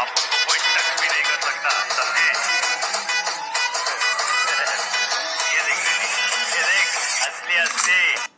आपको कोई टच भी नहीं सकता समझे असली असली।